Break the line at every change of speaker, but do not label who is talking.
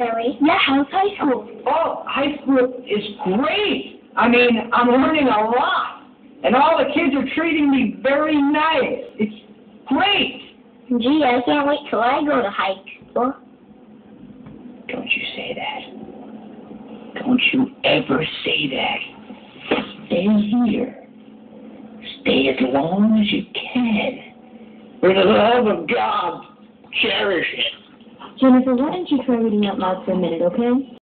Really?
Yeah, how's high school?
Oh, high school is great. I mean, I'm learning a lot. And all the kids are treating me very nice. It's great.
Gee, I can't wait till I go to high school.
Don't you say that. Don't you ever say that. Stay here. Stay as long as you can. For the love of God, cherish it.
Jennifer, why don't you try reading out loud for a minute, okay?